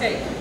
Stay.